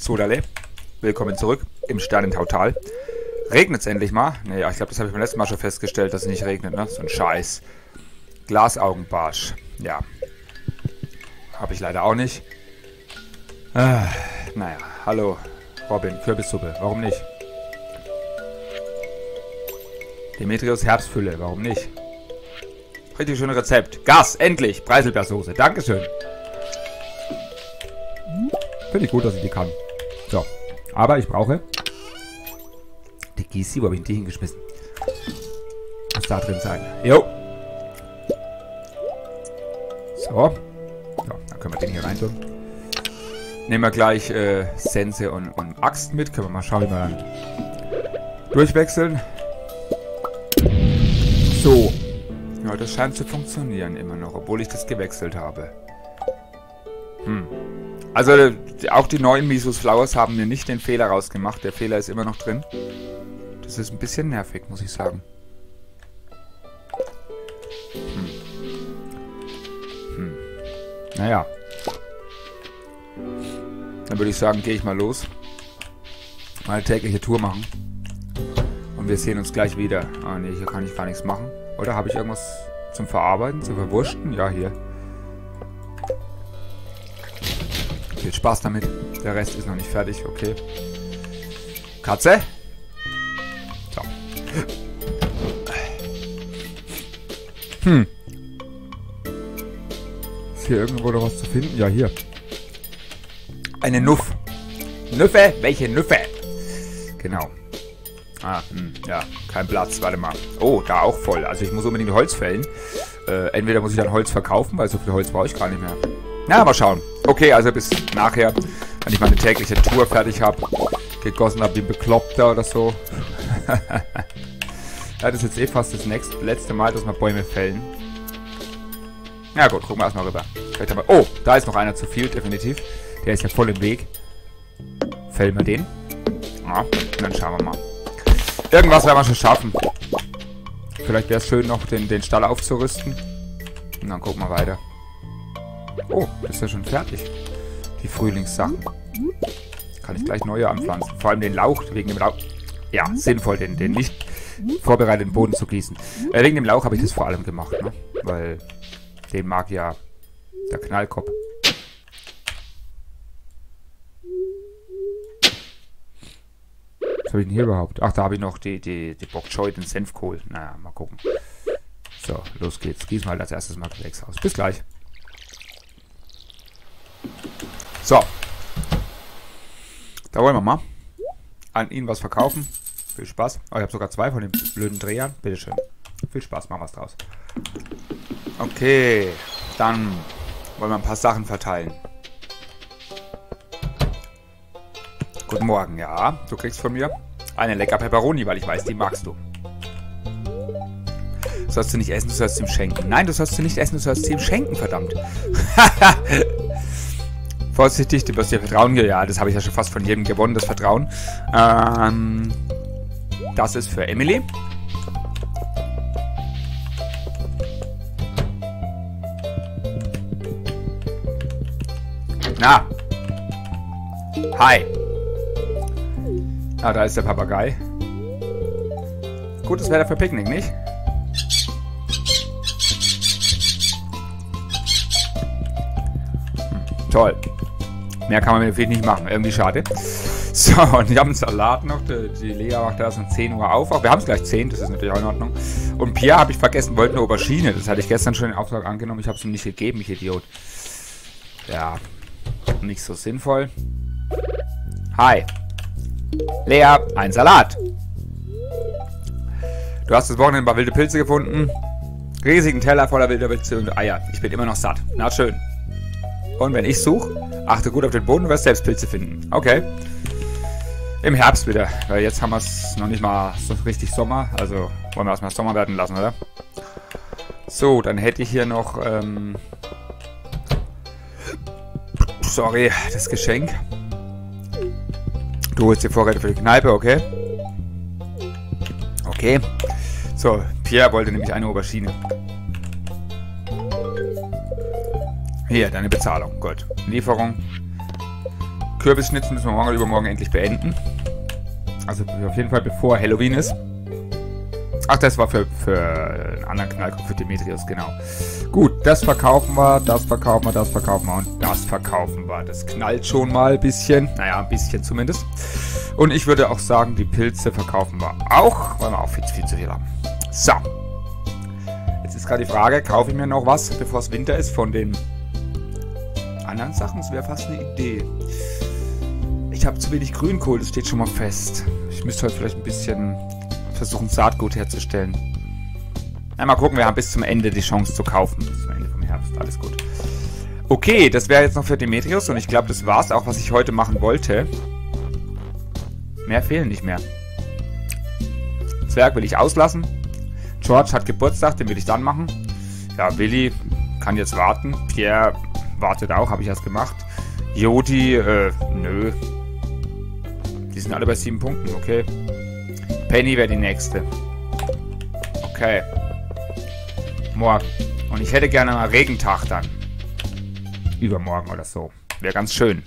Sodale, willkommen zurück im Sternentautal. Regnet es endlich mal? Naja, ich glaube, das habe ich beim letzten Mal schon festgestellt, dass es nicht regnet, ne? So ein Scheiß. Glasaugenbarsch. Ja. Habe ich leider auch nicht. Ah, naja, hallo, Robin, Kürbissuppe, warum nicht? Demetrius Herbstfülle, warum nicht? Richtig schönes Rezept. Gas, endlich. Preiselbeersoße. Dankeschön. Finde ich gut, dass ich die kann. So. Aber ich brauche die Gysi. Wo habe ich die hingeschmissen? Muss da drin sein. Jo. So. So, dann können wir den hier rein tun. Nehmen wir gleich äh, Sense und, und Axt mit. Können wir mal schauen, wie wir dann durchwechseln. So. Ja, das scheint zu funktionieren immer noch, obwohl ich das gewechselt habe. Hm. Also, auch die neuen Misus Flowers haben mir nicht den Fehler rausgemacht. Der Fehler ist immer noch drin. Das ist ein bisschen nervig, muss ich sagen. Hm. Hm. Naja. Dann würde ich sagen, gehe ich mal los. Mal tägliche Tour machen. Und wir sehen uns gleich wieder. Ah, nee, hier kann ich gar nichts machen. Oder habe ich irgendwas zum Verarbeiten, zu verwursten? Ja, hier. Spaß damit. Der Rest ist noch nicht fertig, okay. Katze? So. Hm. Ist hier irgendwo noch was zu finden? Ja, hier. Eine Nuff. Nüffe? Welche Nüffe? Genau. Ah, hm, ja, kein Platz. Warte mal. Oh, da auch voll. Also ich muss unbedingt Holz fällen. Äh, entweder muss ich dann Holz verkaufen, weil so viel Holz brauche ich gar nicht mehr. Na, mal schauen. Okay, also bis nachher, wenn ich meine tägliche Tour fertig habe, gegossen habe wie ein Bekloppter oder so. ja, das ist jetzt eh fast das nächste, letzte Mal, dass wir Bäume fällen. Ja gut, gucken wir erstmal rüber. Wir, oh, da ist noch einer zu viel, definitiv. Der ist ja voll im Weg. Fällen wir den. Ja, dann schauen wir mal. Irgendwas werden wir schon schaffen. Vielleicht wäre es schön, noch den, den Stall aufzurüsten. Und dann gucken wir weiter. Oh, das ist ja schon fertig. Die Frühlingssachen. Kann ich gleich neue anpflanzen. Vor allem den Lauch, wegen dem Lauch. Ja, sinnvoll, den, den nicht vorbereiteten Boden zu gießen. Äh, wegen dem Lauch habe ich das vor allem gemacht, ne? Weil den mag ja der Knallkopf. Was habe ich denn hier überhaupt? Ach, da habe ich noch die, die, die Bok Choy, den Senfkohl. Naja, mal gucken. So, los geht's. Gießen wir halt als erstes mal Gewächs aus. Bis gleich. So. Da wollen wir mal an ihn was verkaufen. Viel Spaß. Oh, ich habe sogar zwei von den blöden Drehern. Bitteschön. Viel Spaß, machen wir was draus. Okay, dann wollen wir ein paar Sachen verteilen. Guten Morgen, ja. Du kriegst von mir eine lecker Peperoni, weil ich weiß, die magst du. Sollst du nicht essen, du sollst ihm schenken. Nein, du sollst du nicht essen, du sollst ihm schenken, verdammt. Vorsichtig, du wirst dir vertrauen. Ja, das habe ich ja schon fast von jedem gewonnen, das Vertrauen. Ähm, das ist für Emily. Na. Hi. Ah, da ist der Papagei. Gutes Wetter für Picknick, nicht? Hm, toll. Mehr kann man mir natürlich nicht machen. Irgendwie schade. So, und ich habe einen Salat noch. Die, Lea macht erst um 10 Uhr auf. Auch wir haben es gleich 10, das ist natürlich auch in Ordnung. Und Pierre habe ich vergessen, wollte eine Aubergine. Das hatte ich gestern schon in Auftrag angenommen. Ich habe es ihm nicht gegeben, ich Idiot. Ja, nicht so sinnvoll. Hi. Lea, ein Salat. Du hast das Wochenende ein paar wilde Pilze gefunden. Riesigen Teller voller wilder Pilze und Eier. Ich bin immer noch satt. Na schön. Und wenn ich suche, achte gut auf den Boden, du wirst selbst Pilze finden. Okay. Im Herbst wieder, weil jetzt haben wir es noch nicht mal so richtig Sommer. Also wollen wir erstmal Sommer werden lassen, oder? So, dann hätte ich hier noch, ähm Sorry, das Geschenk. Du holst die Vorräte für die Kneipe, okay? Okay. So, Pierre wollte nämlich eine Aubergine. Hier, deine Bezahlung. Gut. Lieferung. Kürbisschnitzen müssen wir morgen oder übermorgen endlich beenden. Also auf jeden Fall bevor Halloween ist. Ach, das war für, für einen anderen Knallkopf, für Demetrius, genau. Gut, das verkaufen wir, das verkaufen wir, das verkaufen wir und das verkaufen wir. Das knallt schon mal ein bisschen. Naja, ein bisschen zumindest. Und ich würde auch sagen, die Pilze verkaufen wir auch, weil wir auch viel, viel zu viel haben. So. Jetzt ist gerade die Frage, kaufe ich mir noch was, bevor es Winter ist, von den anderen Sachen? Das wäre fast eine Idee. Ich habe zu wenig Grünkohl, das steht schon mal fest. Ich müsste heute vielleicht ein bisschen versuchen, Saatgut herzustellen. Na, mal gucken, wir haben bis zum Ende die Chance zu kaufen. Bis zum Ende vom Herbst, alles gut. Okay, das wäre jetzt noch für Demetrius und ich glaube, das war's auch, was ich heute machen wollte. Mehr fehlen nicht mehr. Zwerg will ich auslassen. George hat Geburtstag, den will ich dann machen. Ja, Willi kann jetzt warten. Pierre wartet auch, habe ich erst gemacht. Jodi, äh, nö. Die sind alle bei sieben Punkten, okay. Penny wäre die nächste. Okay. Morgen. Und ich hätte gerne mal Regentag dann. Übermorgen oder so. Wäre ganz schön.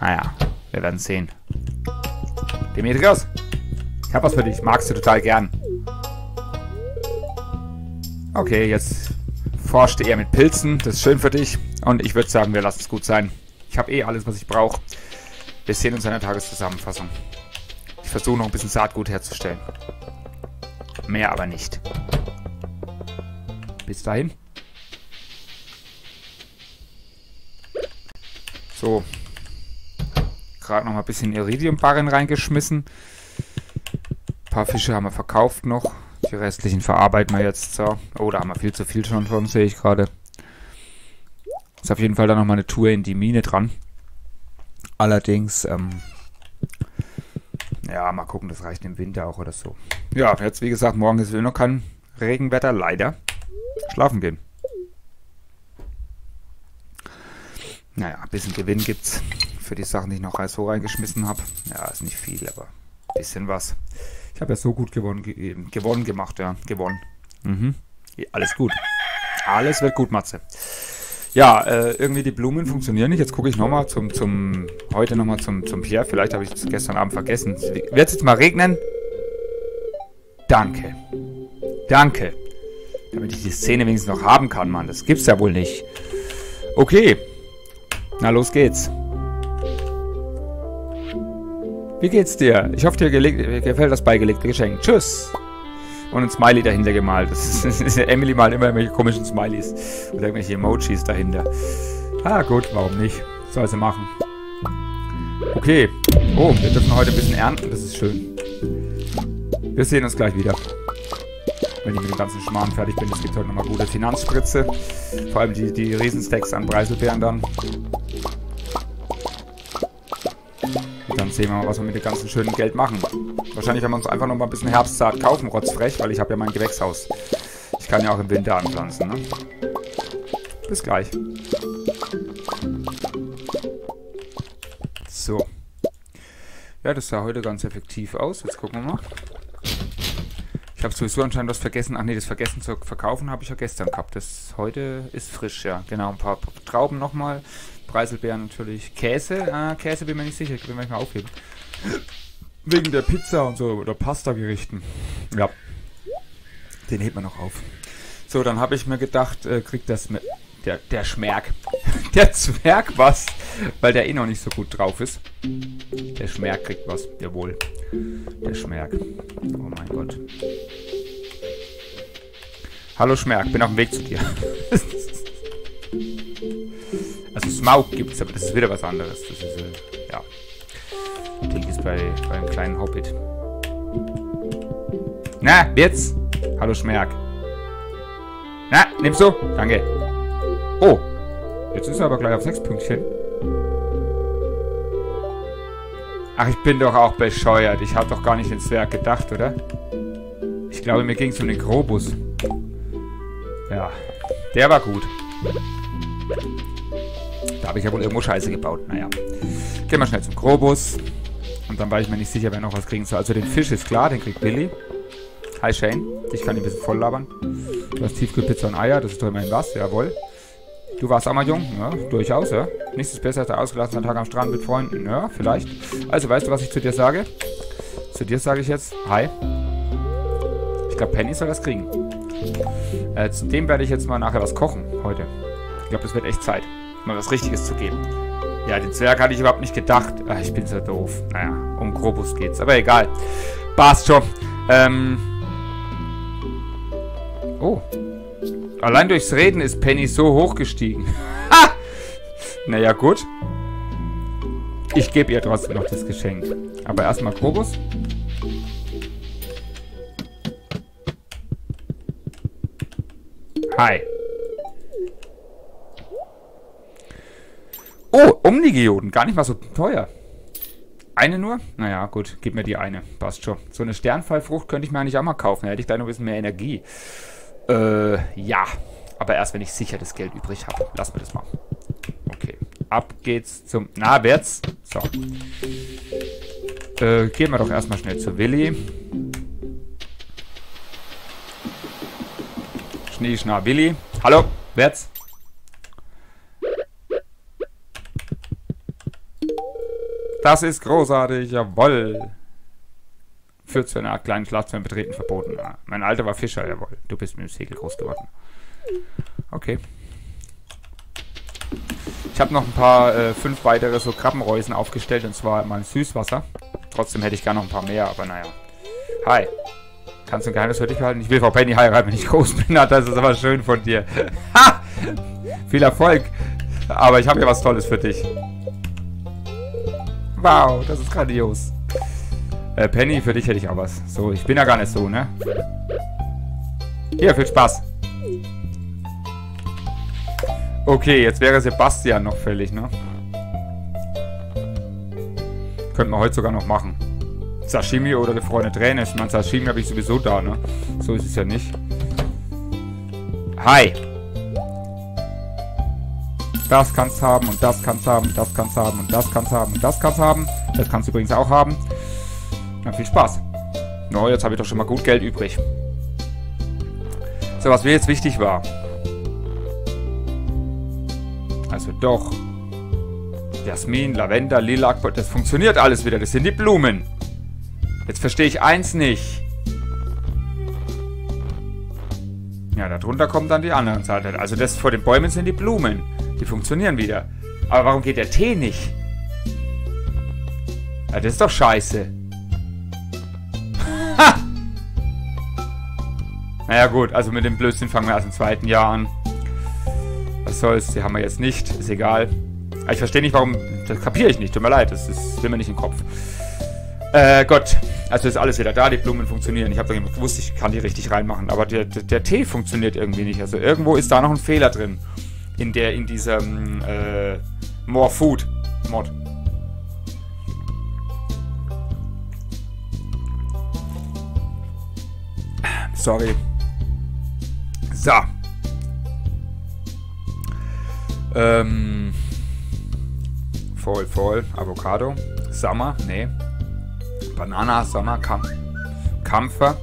Naja, wir werden sehen. Demetrius, ich habe was für dich. Magst du total gern. Okay, jetzt forschte er mit Pilzen. Das ist schön für dich. Und ich würde sagen, wir lassen es gut sein. Ich habe eh alles, was ich brauche. Wir sehen uns in der Tageszusammenfassung. Ich versuche noch ein bisschen Saatgut herzustellen. Mehr aber nicht. Bis dahin. So. Gerade noch mal ein bisschen Iridiumbarren reingeschmissen. Ein paar Fische haben wir verkauft noch. Die restlichen verarbeiten wir jetzt. So. Oh, da haben wir viel zu viel schon von, sehe ich gerade. Ist auf jeden Fall dann noch mal eine Tour in die Mine dran. Allerdings, ähm, ja, mal gucken, das reicht im Winter auch oder so. Ja, jetzt wie gesagt, morgen ist noch kein Regenwetter, leider. Schlafen gehen. Naja, ein bisschen Gewinn gibt's für die Sachen, die ich noch so reingeschmissen habe. Ja, ist nicht viel, aber ein bisschen was. Ich habe ja so gut gewonnen, ge gewonnen gemacht, ja, gewonnen. Mhm. Ja, alles gut. Alles wird gut, Matze. Ja, äh, irgendwie die Blumen funktionieren nicht. Jetzt gucke ich nochmal zum, zum, heute nochmal zum, zum Pierre. Vielleicht habe ich es gestern Abend vergessen. Wird es jetzt mal regnen? Danke. Danke. Damit ich die Szene wenigstens noch haben kann, Mann. Das gibt's ja wohl nicht. Okay. Na, los geht's. Wie geht's dir? Ich hoffe, dir gefällt das beigelegte Geschenk. Tschüss und ein Smiley dahinter gemalt. Das ist, Emily malt immer irgendwelche komischen Smileys oder irgendwelche Emojis dahinter. Ah, gut, warum nicht? Soll sie machen. Okay. Oh, wir dürfen heute ein bisschen ernten, das ist schön. Wir sehen uns gleich wieder. Wenn ich mit dem ganzen Schmarrn fertig bin. Es gibt heute nochmal gute Finanzspritze. Vor allem die, die Riesenstacks an Preiselbeeren dann. Sehen wir mal, was wir mit dem ganzen schönen Geld machen. Wahrscheinlich werden wir uns einfach noch mal ein bisschen Herbstsaat kaufen, rotzfrech, weil ich habe ja mein Gewächshaus. Ich kann ja auch im Winter anpflanzen, ne? Bis gleich. So. Ja, das sah heute ganz effektiv aus. Jetzt gucken wir mal. Ich habe sowieso anscheinend was vergessen. Ach nee, das Vergessen zu verkaufen habe ich ja gestern gehabt. Das heute ist frisch, ja. Genau, ein paar Trauben nochmal. Preiselbeeren natürlich. Käse, ah, Käse bin mir nicht sicher, ich will mal aufheben. Wegen der Pizza und so oder Pasta-Gerichten. Ja. Den hebt man noch auf. So, dann habe ich mir gedacht, äh, kriegt das mit der, der Schmerk. Der Zwerg was, weil der eh noch nicht so gut drauf ist. Der Schmerk kriegt was, jawohl. Der Schmerk. Oh mein Gott. Hallo Schmerk, bin auf dem Weg zu dir. Also Smaug gibt es, aber das ist wieder was anderes. Das ist, äh, ja. Denke, ist bei, bei einem kleinen Hobbit. Na, jetzt! Hallo Schmerk. Na, nimmst du? Danke. Oh, jetzt ist er aber gleich auf sechs Pünktchen. Ach, ich bin doch auch bescheuert. Ich habe doch gar nicht ins Werk gedacht, oder? Ich glaube, mir ging es um den Grobus. Ja, der war gut. Da habe ich ja wohl irgendwo Scheiße gebaut. Naja. Gehen wir schnell zum Krobus. Und dann war ich mir nicht sicher, wer noch was kriegen soll. Also den Fisch ist klar, den kriegt Billy. Hi Shane. Ich kann ihn ein bisschen voll labern. Du hast Tiefkühlpizza und Eier, das ist doch immerhin was, jawohl. Du warst auch mal jung, ja, durchaus, ja. Nichts ist besser als ein ausgelassener Tag am Strand mit Freunden, ja, vielleicht. Also, weißt du, was ich zu dir sage? Zu dir sage ich jetzt, hi. Ich glaube, Penny soll das kriegen. Äh, zu dem werde ich jetzt mal nachher was kochen, heute. Ich glaube, es wird echt Zeit, mal was Richtiges zu geben. Ja, den Zwerg hatte ich überhaupt nicht gedacht. Ach, ich bin so doof. Naja, um Grobus geht's. Aber egal. Passt schon. Ähm. Oh. Allein durchs Reden ist Penny so hochgestiegen. Ha! Naja, gut. Ich gebe ihr trotzdem noch das Geschenk. Aber erstmal Grobus. Hi. Oh, Omnigeoden. Gar nicht mal so teuer. Eine nur? Naja, gut. Gib mir die eine. Passt schon. So eine Sternfallfrucht könnte ich mir eigentlich auch mal kaufen. Da hätte ich gleich noch ein bisschen mehr Energie. Äh, ja. Aber erst, wenn ich sicher das Geld übrig habe. Lass mir das mal. Okay. Ab geht's zum... Na, wird's? So. Äh, gehen wir doch erstmal schnell zu Willi. Schnee, Schna, Willi. Hallo, wird's? Das ist großartig, jawoll. Führt zu einer kleinen Schlacht zum Betreten verboten. Mein Alter war Fischer, jawoll. Du bist mit dem Segel groß geworden. Okay. Ich habe noch ein paar, äh, fünf weitere so Krabbenreusen aufgestellt und zwar mal Süßwasser. Trotzdem hätte ich gerne noch ein paar mehr, aber naja. Hi. Kannst du ein Geheimnis für dich behalten? Ich will Frau Penny heiraten, wenn ich groß bin. Das ist aber schön von dir. Ha! Viel Erfolg. Aber ich habe hier was Tolles für dich. Wow, das ist grandios. Äh, Penny, für dich hätte ich auch was. So, ich bin ja gar nicht so, ne? Hier, viel Spaß. Okay, jetzt wäre Sebastian noch fällig, ne? Könnten wir heute sogar noch machen. Sashimi oder gefrorene Träne. Ich meine, Sashimi habe ich sowieso da, ne? So ist es ja nicht. Hi. Das kannst haben und das kannst haben und das kannst haben und das kannst haben und das kannst haben. Das kannst du übrigens auch haben. Na, viel Spaß. No, jetzt habe ich doch schon mal gut Geld übrig. So, was mir jetzt wichtig war. Also doch. Jasmin, Lavender, Lilac, das funktioniert alles wieder. Das sind die Blumen. Jetzt verstehe ich eins nicht. Ja, darunter kommen dann die anderen Seiten. Also das vor den Bäumen sind die Blumen. Die funktionieren wieder. Aber warum geht der Tee nicht? Ja, das ist doch scheiße. Naja gut, also mit dem Blödsinn fangen wir erst im zweiten Jahr an. Was soll's, die haben wir jetzt nicht. Ist egal. Ich verstehe nicht, warum... Das kapiere ich nicht. Tut mir leid, das ist, mir nicht den Kopf. Äh, Gott. Also ist alles wieder da, die Blumen funktionieren. Ich habe gewusst, ich kann die richtig reinmachen. Aber der, der, der, Tee funktioniert irgendwie nicht. Also irgendwo ist da noch ein Fehler drin. In der, in diesem, äh, More Food Mod. Sorry. So. Ähm. Voll, voll. Avocado. Summer. Nee. Banana, Sommer, Kam Kampfer.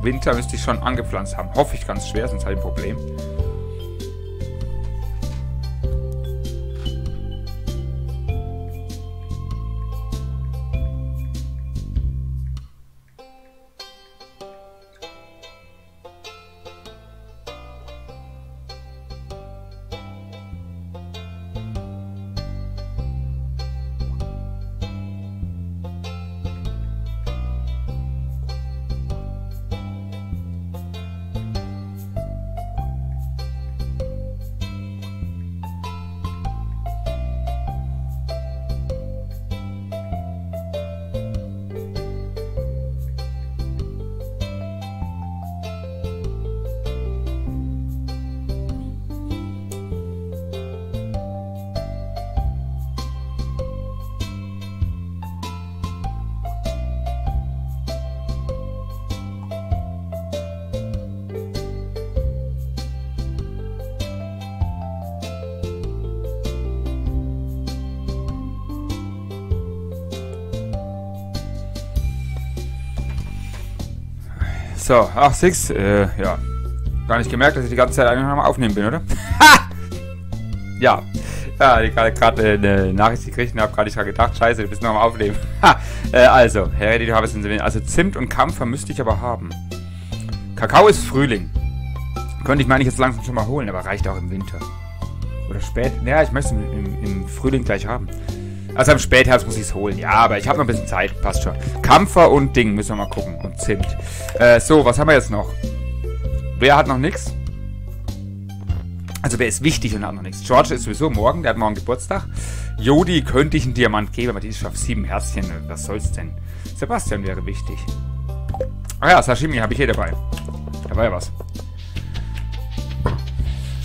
Winter müsste ich schon angepflanzt haben. Hoffe ich ganz schwer, sonst habe ich ein Problem. So, ach, Six, äh, ja. Gar nicht gemerkt, dass ich die ganze Zeit eigentlich nochmal aufnehmen bin, oder? Ha! Ja. Ja, ich habe gerade eine Nachricht gekriegt und habe gerade dran gedacht. Scheiße, du bist noch am Aufnehmen. äh, also, Herr Reddy, du hast es Also Zimt und Kampfer müsste ich aber haben. Kakao ist Frühling. Könnte ich meine ich jetzt langsam schon mal holen, aber reicht auch im Winter. Oder spät. Ja, ich möchte es im, im, Frühling gleich haben. Also im Spätherbst muss ich es holen. Ja, aber ich habe noch ein bisschen Zeit. Passt schon. Kampfer und Ding müssen wir mal gucken. Und Zimt. Äh, so, was haben wir jetzt noch? Wer hat noch nichts? Also wer ist wichtig und hat noch nichts? George ist sowieso morgen, der hat morgen Geburtstag. Jodi könnte ich einen Diamant geben, aber die ist schon auf sieben Herzchen. Was soll's denn? Sebastian wäre wichtig. Ah ja, Sashimi habe ich hier dabei. Da war ja was.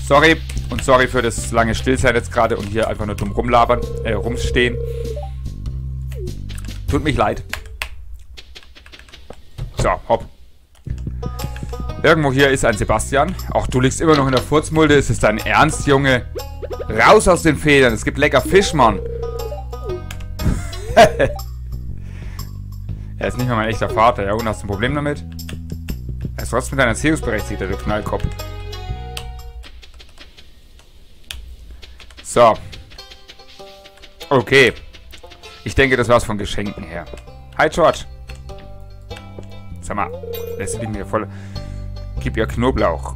Sorry. Und sorry für das lange Stillsein jetzt gerade und hier einfach nur dumm rumlabern, äh, rumstehen. Tut mich leid. So, hopp. Irgendwo hier ist ein Sebastian. Auch du liegst immer noch in der Furzmulde. Ist es dein Ernst, Junge? Raus aus den Federn. Es gibt lecker Fisch, Mann. er ist nicht mehr mein echter Vater. Ja, und hast du ein Problem damit? Er ist trotzdem dein Erziehungsberechtigter, du Knallkopf. So. Okay. Ich denke, das war's von Geschenken her. Hi, George. Sag mal, das bin mir voll... Gib ihr Knoblauch.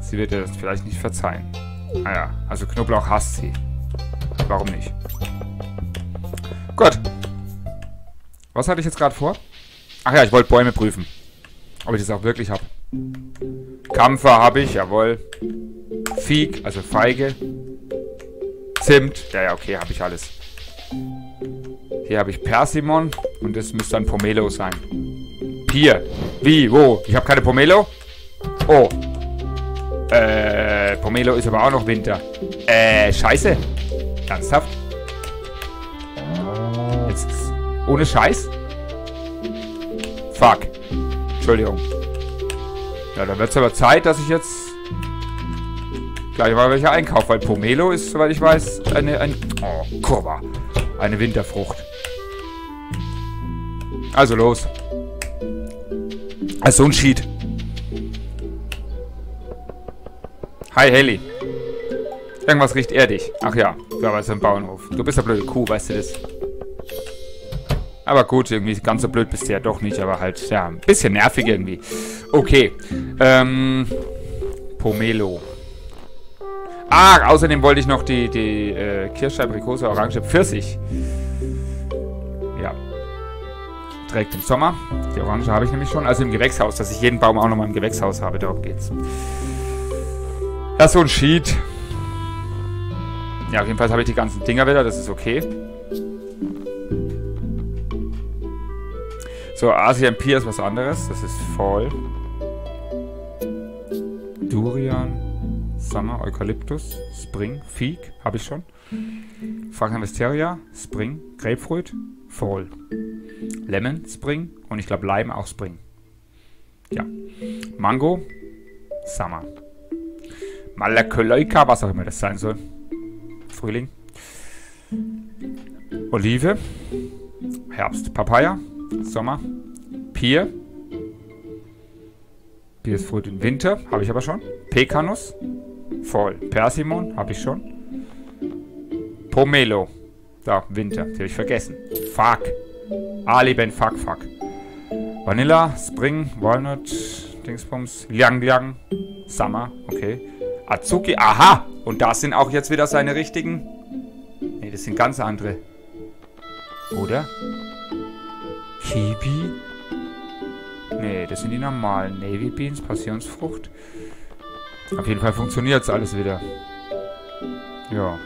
Sie wird dir das vielleicht nicht verzeihen. Naja, ah also Knoblauch hasst sie. Warum nicht? Gut. Was hatte ich jetzt gerade vor? Ach ja, ich wollte Bäume prüfen. Ob ich das auch wirklich habe. Kampfer habe ich, jawohl. Fieg, also Feige. Zimt. Ja, ja, okay, habe ich alles. Hier habe ich Persimon. Und das müsste dann Pomelo sein. Pier. Wie? Wo? Ich habe keine Pomelo? Oh. Äh, Pomelo ist aber auch noch Winter. Äh, scheiße. Ernsthaft? Jetzt, ohne Scheiß? Fuck. Entschuldigung. Ja, dann wird es aber Zeit, dass ich jetzt gleich mal welche einkaufe, weil Pomelo ist, soweit ich weiß, eine, ein, oh, Kurva. Eine Winterfrucht. Also los. Also so ein Sheet. Hi, Haley. Irgendwas riecht erdig. Ach ja, da war es im Bauernhof. Du bist eine blöde Kuh, weißt du das? Aber gut, irgendwie ganz so blöd bist du ja doch nicht, aber halt, ja, ein bisschen nervig irgendwie. Okay. Ähm, Pomelo. Ah, außerdem wollte ich noch die, die äh, Kirsche, Aprikose, Orange, Pfirsich. Ja. Trägt im Sommer. Die Orange habe ich nämlich schon. Also im Gewächshaus, dass ich jeden Baum auch nochmal im Gewächshaus habe. Darum geht's. Ja, so ein Sheet. Ja, auf jeden Fall habe ich die ganzen Dinger wieder. Das ist okay. So, Asian Pier ist was anderes. Das ist Fall. Durian, Summer, Eukalyptus, Spring, Fieg, habe ich schon. Franken Wisteria, Spring, Grapefruit, Fall. Lemon, Spring und ich glaube Lime auch Spring. Ja. Mango, Summer. Malakoloika, was auch immer das sein soll. Frühling. Olive. Herbst. Papaya. Sommer. Pier. Pier ist Früh im Winter. Habe ich aber schon. Pekanus. Fall. Persimon. Habe ich schon. Pomelo. Da, Winter. Die habe ich vergessen. Fuck. Ali Ben Fuck Fuck. Vanilla. Spring. Walnut. Dingsbums. Liang Liang. Summer. Okay. Azuki, aha! Und das sind auch jetzt wieder seine richtigen... Ne, das sind ganz andere. Oder? Kiwi? Ne, das sind die normalen. Navy Beans, Passionsfrucht. Auf jeden Fall funktioniert es alles wieder. Ja.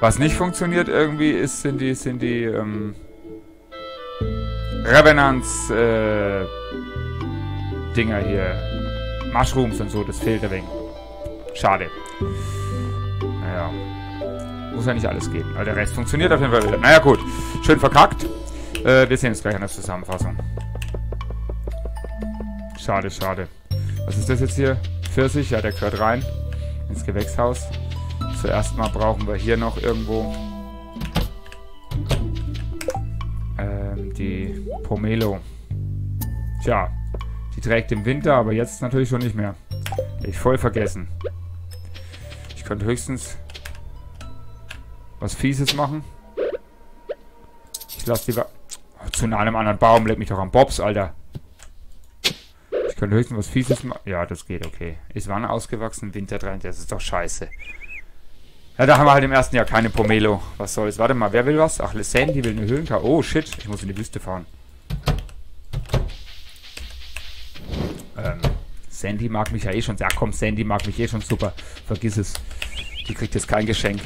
Was nicht funktioniert irgendwie ist, sind die, sind die, ähm... Revenants, äh... Dinger hier. Mushrooms und so, das fehlt ein wenig. Schade. Naja. Muss ja nicht alles geben. Aber der Rest funktioniert auf jeden Fall wieder. Naja, gut. Schön verkackt. Äh, wir sehen uns gleich an der Zusammenfassung. Schade, schade. Was ist das jetzt hier? Pfirsich? Ja, der gehört rein. Ins Gewächshaus. Zuerst mal brauchen wir hier noch irgendwo ähm, die Pomelo. Tja, die trägt im Winter, aber jetzt natürlich schon nicht mehr. Hätte ich voll vergessen könnte höchstens was Fieses machen. Ich lasse lieber... Oh, zu einem anderen Baum, leck mich doch am Bobs, Alter. Ich könnte höchstens was Fieses machen. Ja, das geht, okay. Ist Wanne ausgewachsen, Winter dran, das ist doch scheiße. Ja, da haben wir halt im ersten Jahr keine Pomelo. Was soll's? Warte mal, wer will was? Ach, Sandy will eine Höhlenkarte. Oh, shit. Ich muss in die Wüste fahren. Ähm, Sandy mag mich ja eh schon. Ja, komm, Sandy mag mich eh schon super. Vergiss es. Die kriegt jetzt kein Geschenk.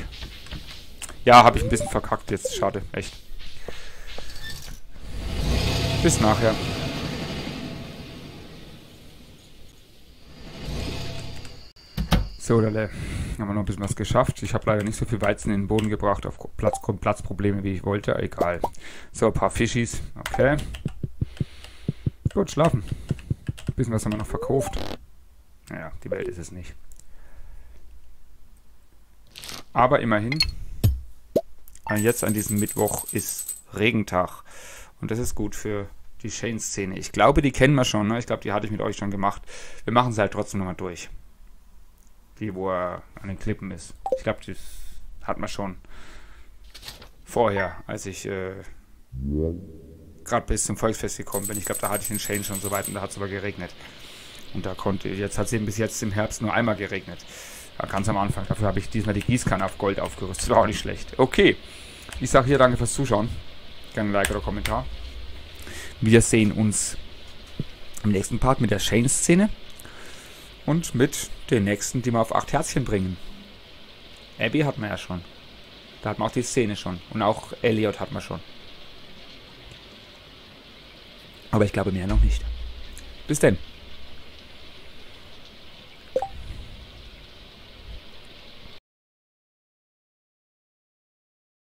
Ja, habe ich ein bisschen verkackt jetzt. Schade, echt. Bis nachher. So, Lele. Haben wir noch ein bisschen was geschafft. Ich habe leider nicht so viel Weizen in den Boden gebracht, auf Platz, Platzprobleme, wie ich wollte. Egal. So, ein paar Fischis. Okay. Gut, schlafen. Ein bisschen was haben wir noch verkauft. Naja, die Welt ist es nicht. Aber immerhin, jetzt an diesem Mittwoch ist Regentag. Und das ist gut für die Shane-Szene. Ich glaube, die kennen wir schon. Ne? Ich glaube, die hatte ich mit euch schon gemacht. Wir machen sie halt trotzdem nochmal durch. Die, wo er an den Klippen ist. Ich glaube, das hat man schon vorher, als ich äh, gerade bis zum Volksfest gekommen bin. Ich glaube, da hatte ich den Shane schon so weit und da hat es aber geregnet. Und da konnte, jetzt hat es eben bis jetzt im Herbst nur einmal geregnet. Ja, ganz am Anfang. Dafür habe ich diesmal die Gießkanne auf Gold aufgerüstet. Das war auch nicht schlecht. Okay. Ich sage hier danke fürs Zuschauen. Gerne Like oder Kommentar. Wir sehen uns im nächsten Part mit der Shane-Szene. Und mit den nächsten, die wir auf 8 Herzchen bringen. Abby hat man ja schon. Da hat man auch die Szene schon. Und auch Elliot hat man schon. Aber ich glaube mehr noch nicht. Bis denn.